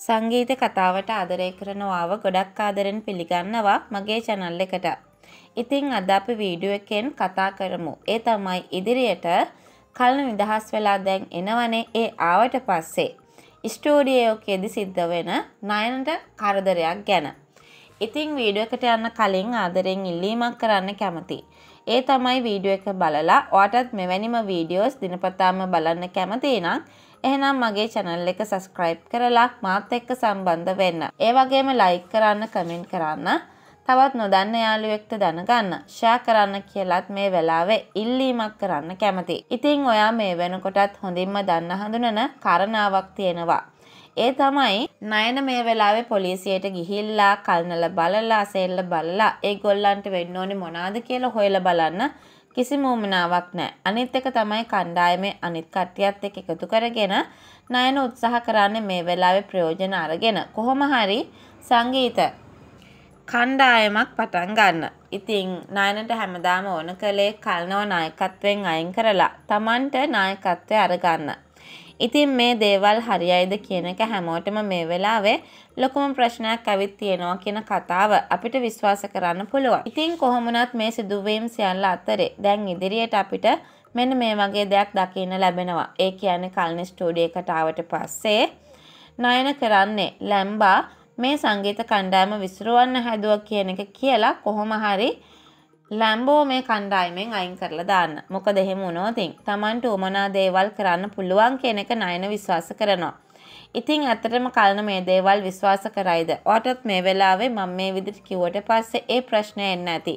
සංගීත කතාවට ආදරය කරනවාව ගොඩක් ආදරෙන් පිළිගන්නවා මගේ channel එකට. ඉතින් අද අපි වීඩියෝ එකෙන් කතා කරමු. ඒ තමයි ඉදිරියට කලන නිදහස් වෙලා දැන් එනවනේ ඒ ආවට පස්සේ ස්ටුඩියෝ එකේදී සිද්ධ වෙන නයනට කරදරයක් ගැන. ඉතින් වීඩියෝ එකට යන්න කලින් ආදරෙන් ඉල්ලීමක් කරන්න කැමතියි. ඒ තමයි වීඩියෝ එක බලලා ඔයාටත් මෙවැනිම වීඩියෝස් දිනපතාම බලන්න කැමති නම් එහෙනම් මගේ channel එක subscribe කරලා මාත් එක්ක සම්බන්ධ වෙන්න. ඒ වගේම like කරන්න, comment කරන්න. තවත් නොදන්න යාළුවෙක්ට දැනගන්න ෂෙයා කරන්න කියලත් මේ වෙලාවේ ඉල්ලීමක් කරන්න කැමතියි. ඉතින් ඔයා මේ වෙනකොටත් හොඳින්ම දන්න හඳුනන කාරණාවක් තියෙනවා. ඒ තමයි නයන මේ වෙලාවේ පොලිසියට ගිහිල්ලා කල්නල බලලා සෙල්ල බලලා ඒ ගොල්ලන්ට වෙන්න ඕනේ මොනවාද කියලා හොයලා බලන්න කිසිම උමනාවක් නැහැ. අනිත් එක තමයි කණ්ඩායමේ අනිත් කට්ටියත් එක්ක එකතු කරගෙන නයන උත්සාහ කරන්නේ මේ වෙලාවේ ප්‍රයෝජන අරගෙන කොහොම හරි සංගීත කණ්ඩායමක් පටන් ගන්න. ඉතින් නයනට හැමදාම ඕන කළේ කල්නව නායකත්වයෙන් අයින් කරලා Tamanට නායකත්වය අරගන්න. ඉතින් මේ දේවල් හරියයිද කියන එක හැමෝටම මේ වෙලාවේ ලොකුම ප්‍රශ්නයක් ඇවිත් තියෙනවා කියන කතාව අපිට විශ්වාස කරන්න පුළුවන්. ඉතින් කොහොමුණත් මේ සිදුවීම් සියල්ල අතරේ දැන් ඉදිරියට අපිට මෙන්න මේ වගේ දෙයක් දකින්න ලැබෙනවා. ඒ කියන්නේ කල්නි ස්ටුඩියෝ එකට ආවට පස්සේ නයන කරන්නේ ලැම්බා මේ සංගීත කණ්ඩායම විසිරවන්න හැදුවා කියන එක කියලා කොහොම හරි ලැම්බෝ මේ කණ්ඩායමෙන් අයින් කරලා දාන්න. මොකද එහෙම වුණොතින් Tamanට උමනා දේවල් කරන්න පුළුවන් කියන එක නයන විශ්වාස කරනවා. ඉතින් ඇත්තටම කලන මේ දේවල් විශ්වාස කරයිද? ඔයාටත් මේ වෙලාවේ මම මේ විදිහට කිව්වට පස්සේ ඒ ප්‍රශ්නේ එන්න ඇති.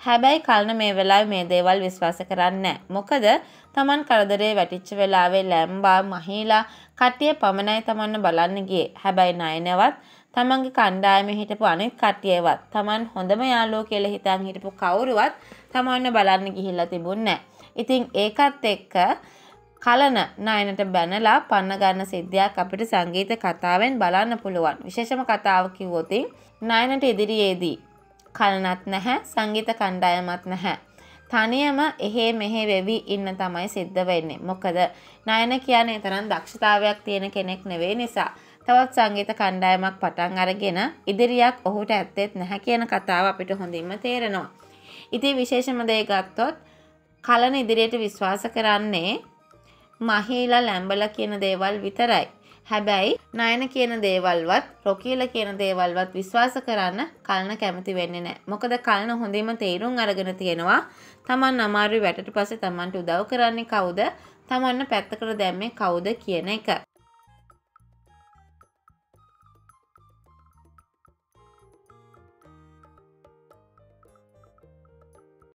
හැබැයි කලන මේ වෙලාවේ මේ දේවල් විශ්වාස කරන්නේ මොකද Taman කරදරේ වැටිච්ච වෙලාවේ ලැම්බා මහීලා කට්ටිය පමණයි Tamanව බලන්න ගියේ. හැබැයි නයනවත් තමන්ගේ කණ්ඩායමේ හිටපු අනිත් කට්ටියවත් තමන් හොඳම යාළුවෝ කියලා හිතන් හිටපු කවුරුවත් තමන්ව බලන්න ගිහිල්ලා තිබුණේ ඉතින් ඒකත් එක්ක කලන නයනට බැනලා පන්න ගන්න සිද්ධියක් අපිට සංගීත කතාවෙන් බලන්න පුළුවන්. විශේෂම කතාව කිව්වොත් නයනට ඉදිරියේදී කලනත් නැහැ සංගීත කණ්ඩායමත් නැහැ. තනියම එහෙ මෙහෙ වෙවි ඉන්න තමයි සිද්ධ වෙන්නේ. මොකද නයන කියන්නේ තරම් දක්ෂතාවයක් තියෙන කෙනෙක් නෙවෙයි නිසා. තවත් සංගීත කණ්ඩායමක් පටන් අරගෙන ඉදිරියක් ඔහුට ඇත්තෙත් නැහැ කියන කතාව අපිට හොඳින්ම තේරෙනවා. ඉතින් විශේෂම දේ ගත්තොත් කලන ඉදිරියට විශ්වාස කරන්නේ මහීලා ලැම්බල කියන දේවල් විතරයි. හැබැයි නයන කියන දේවල්වත් රොකීල කියන දේවල්වත් විශ්වාස කරන්න කලන කැමති වෙන්නේ නැහැ. මොකද කලන හොඳින්ම තේරුම් අරගෙන තියෙනවා තමන් අමාරුයි වැටට පස්සේ තමන්ට උදව් කරන්නේ කවුද? තමන්න පැත්තකට දැම්මේ කවුද කියන එක.